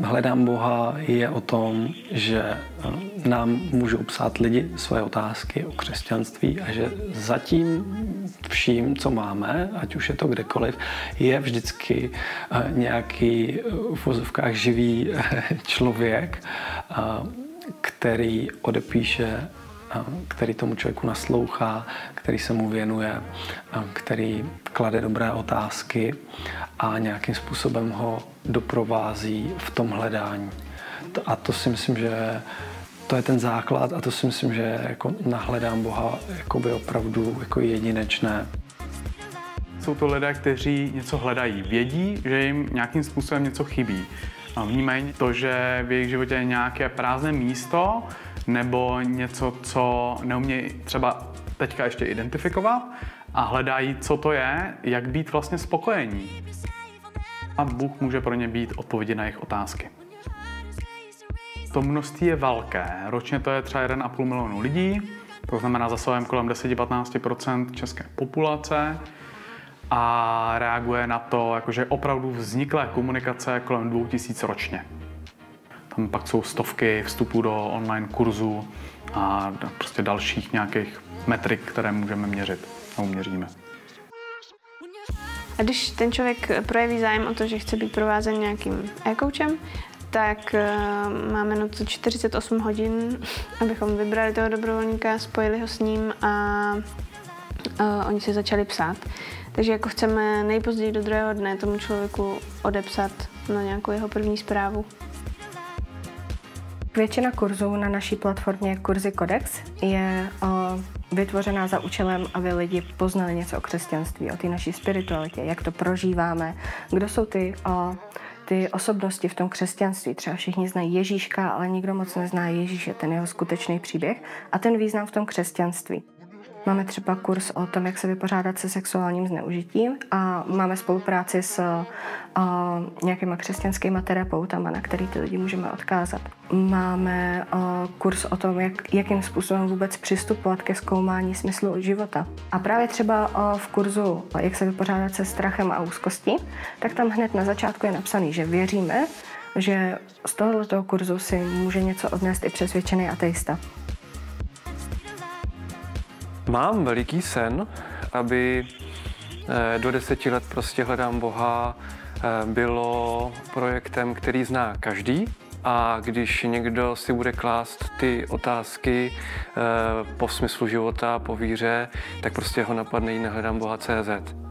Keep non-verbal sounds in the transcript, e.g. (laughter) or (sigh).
Hledám Boha je o tom, že eh, nám můžou psát lidi svoje otázky o křesťanství a že zatím vším, co máme, ať už je to kdekoliv, je vždycky eh, nějaký eh, v vozovkách živý člověk, který odepíše který tomu člověku naslouchá, který se mu věnuje, který klade dobré otázky a nějakým způsobem ho doprovází v tom hledání. A to si myslím, že to je ten základ a to si myslím, že jako nahledám Boha by opravdu jako jedinečné. Jsou to lidé, kteří něco hledají, vědí, že jim nějakým způsobem něco chybí. Vnímají to, že v jejich životě je nějaké prázdné místo nebo něco, co neumějí třeba teďka ještě identifikovat a hledají, co to je, jak být vlastně spokojení. A Bůh může pro ně být odpovědi na jejich otázky. To množství je velké. Ročně to je třeba 1,5 milionu lidí, to znamená za kolem 10-15% české populace a reaguje na to, jakože opravdu vzniklé komunikace kolem 2000 ročně. Tam pak jsou stovky vstupů do online kurzů a prostě dalších nějakých metrik, které můžeme měřit nebo měříme. A když ten člověk projeví zájem o to, že chce být provázen nějakým e-coachem, tak uh, máme na to 48 hodin, (laughs) abychom vybrali toho dobrovolníka, spojili ho s ním a uh, oni si začali psát. Takže jako chceme nejpozději do druhého dne tomu člověku odepsat na nějakou jeho první zprávu. Většina kurzů na naší platformě Kurzy Codex je o, vytvořená za účelem, aby lidi poznali něco o křesťanství, o té naší spiritualitě, jak to prožíváme, kdo jsou ty, o, ty osobnosti v tom křesťanství. Třeba všichni znají Ježíška, ale nikdo moc nezná Ježíše, ten jeho skutečný příběh a ten význam v tom křesťanství. Máme třeba kurz o tom, jak se vypořádat se sexuálním zneužitím a máme spolupráci s a, nějakýma křesťanskými terapeutama, na který ty lidi můžeme odkázat. Máme a, kurz o tom, jak, jakým způsobem vůbec přistupovat ke zkoumání smyslu života. A právě třeba a, v kurzu, jak se vypořádat se strachem a úzkostí, tak tam hned na začátku je napsaný, že věříme, že z tohoto kurzu si může něco odnést i přesvědčený ateista. Mám veliký sen, aby eh, do deseti let prostě hledám Boha eh, bylo projektem, který zná každý. A když někdo si bude klást ty otázky eh, po smyslu života, po víře, tak prostě ho napadne i nehledám Boha CZ.